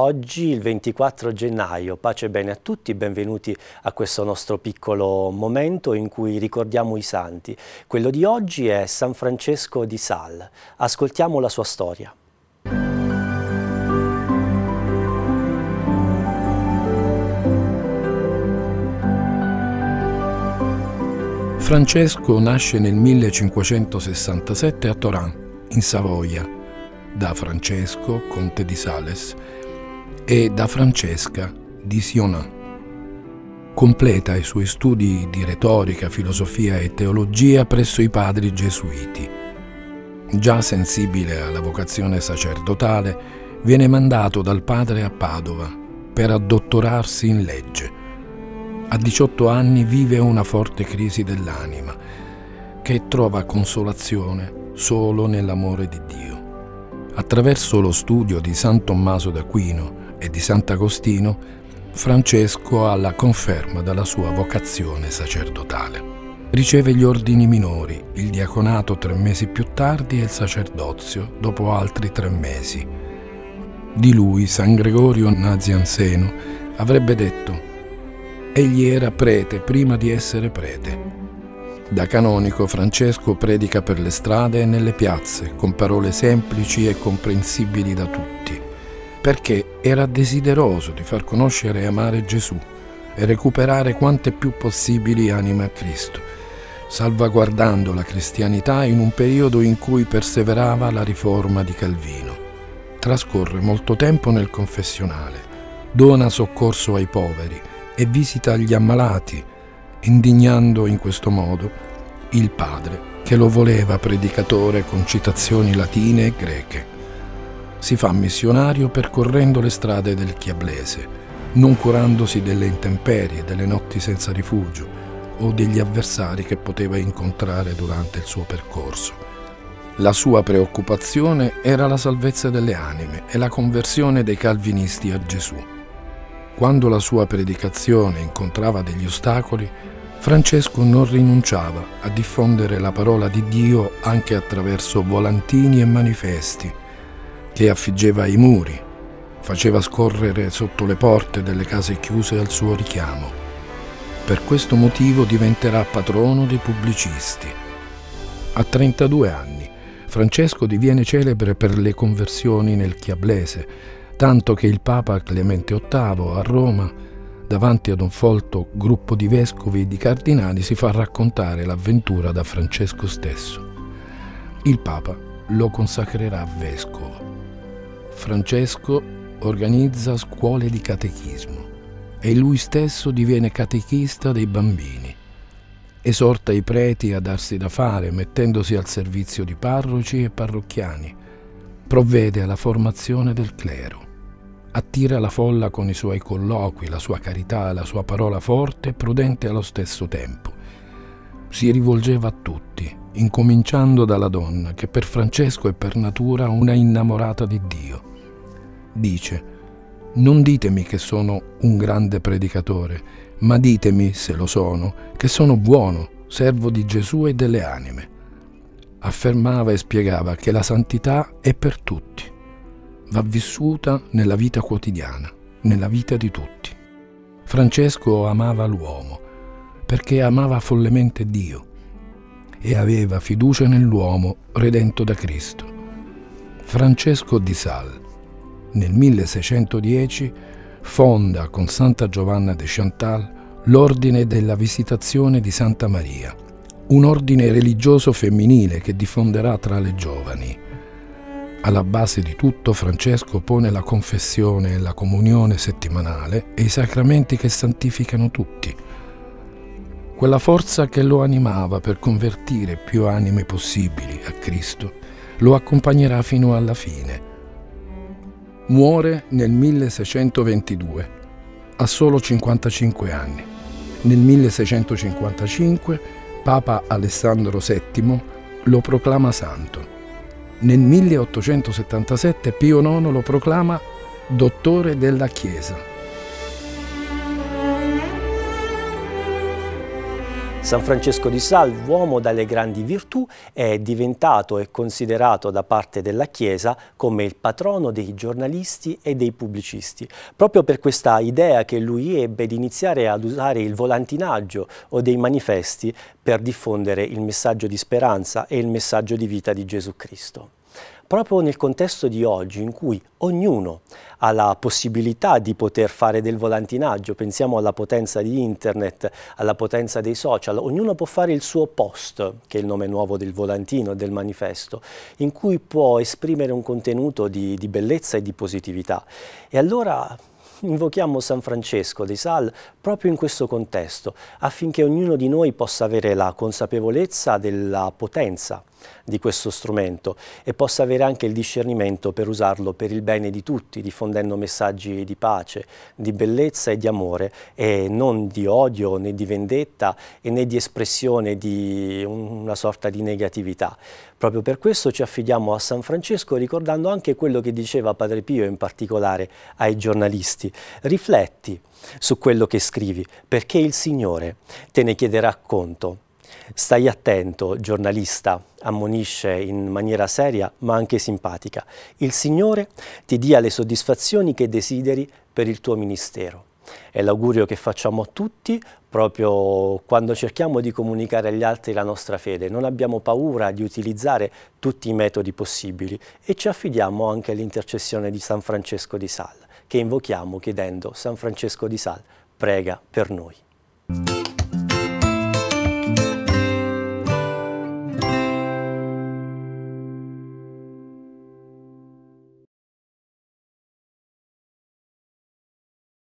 Oggi, il 24 gennaio, pace e bene a tutti, benvenuti a questo nostro piccolo momento in cui ricordiamo i santi. Quello di oggi è San Francesco di Sal. Ascoltiamo la sua storia. Francesco nasce nel 1567 a Toran, in Savoia, da Francesco, conte di Sales, e da Francesca di Sionin. Completa i suoi studi di retorica, filosofia e teologia presso i padri gesuiti. Già sensibile alla vocazione sacerdotale, viene mandato dal padre a Padova per addottorarsi in legge. A 18 anni vive una forte crisi dell'anima che trova consolazione solo nell'amore di Dio. Attraverso lo studio di San Tommaso d'Aquino e di Sant'Agostino, Francesco ha la conferma della sua vocazione sacerdotale. Riceve gli ordini minori, il diaconato tre mesi più tardi e il sacerdozio dopo altri tre mesi. Di lui San Gregorio Nazianzeno avrebbe detto Egli era prete prima di essere prete. Da canonico Francesco predica per le strade e nelle piazze con parole semplici e comprensibili da tutti perché era desideroso di far conoscere e amare Gesù e recuperare quante più possibili anime a Cristo, salvaguardando la cristianità in un periodo in cui perseverava la riforma di Calvino. Trascorre molto tempo nel confessionale, dona soccorso ai poveri e visita gli ammalati, indignando in questo modo il padre che lo voleva predicatore con citazioni latine e greche si fa missionario percorrendo le strade del Chiablese, non curandosi delle intemperie, delle notti senza rifugio o degli avversari che poteva incontrare durante il suo percorso. La sua preoccupazione era la salvezza delle anime e la conversione dei calvinisti a Gesù. Quando la sua predicazione incontrava degli ostacoli, Francesco non rinunciava a diffondere la parola di Dio anche attraverso volantini e manifesti, che affiggeva i muri, faceva scorrere sotto le porte delle case chiuse al suo richiamo. Per questo motivo diventerà patrono dei pubblicisti. A 32 anni Francesco diviene celebre per le conversioni nel Chiablese, tanto che il Papa Clemente VIII a Roma, davanti ad un folto gruppo di vescovi e di cardinali, si fa raccontare l'avventura da Francesco stesso. Il Papa lo consacrerà vescovo. Francesco organizza scuole di catechismo e lui stesso diviene catechista dei bambini. Esorta i preti a darsi da fare mettendosi al servizio di parroci e parrocchiani. Provvede alla formazione del clero. Attira la folla con i suoi colloqui, la sua carità, la sua parola forte e prudente allo stesso tempo. Si rivolgeva a tutti, incominciando dalla donna, che per Francesco è per natura una innamorata di Dio dice, non ditemi che sono un grande predicatore, ma ditemi, se lo sono, che sono buono, servo di Gesù e delle anime. Affermava e spiegava che la santità è per tutti, va vissuta nella vita quotidiana, nella vita di tutti. Francesco amava l'uomo perché amava follemente Dio e aveva fiducia nell'uomo redento da Cristo. Francesco di Sal nel 1610 fonda con Santa Giovanna de Chantal l'Ordine della Visitazione di Santa Maria, un ordine religioso femminile che diffonderà tra le giovani. Alla base di tutto Francesco pone la confessione e la comunione settimanale e i sacramenti che santificano tutti. Quella forza che lo animava per convertire più anime possibili a Cristo lo accompagnerà fino alla fine Muore nel 1622, a solo 55 anni. Nel 1655 Papa Alessandro VII lo proclama santo. Nel 1877 Pio IX lo proclama dottore della Chiesa. San Francesco di Sal, uomo dalle grandi virtù, è diventato e considerato da parte della Chiesa come il patrono dei giornalisti e dei pubblicisti, proprio per questa idea che lui ebbe di iniziare ad usare il volantinaggio o dei manifesti per diffondere il messaggio di speranza e il messaggio di vita di Gesù Cristo proprio nel contesto di oggi in cui ognuno ha la possibilità di poter fare del volantinaggio, pensiamo alla potenza di internet, alla potenza dei social, ognuno può fare il suo post, che è il nome nuovo del volantino, del manifesto, in cui può esprimere un contenuto di, di bellezza e di positività. E allora invochiamo San Francesco dei Sal proprio in questo contesto, affinché ognuno di noi possa avere la consapevolezza della potenza di questo strumento e possa avere anche il discernimento per usarlo per il bene di tutti, diffondendo messaggi di pace, di bellezza e di amore e non di odio né di vendetta né di espressione di una sorta di negatività. Proprio per questo ci affidiamo a San Francesco ricordando anche quello che diceva Padre Pio in particolare ai giornalisti. Rifletti su quello che scrivi perché il Signore te ne chiederà conto Stai attento, giornalista, ammonisce in maniera seria ma anche simpatica. Il Signore ti dia le soddisfazioni che desideri per il tuo ministero. È l'augurio che facciamo a tutti proprio quando cerchiamo di comunicare agli altri la nostra fede. Non abbiamo paura di utilizzare tutti i metodi possibili e ci affidiamo anche all'intercessione di San Francesco di Sal, che invochiamo chiedendo San Francesco di Sal, prega per noi.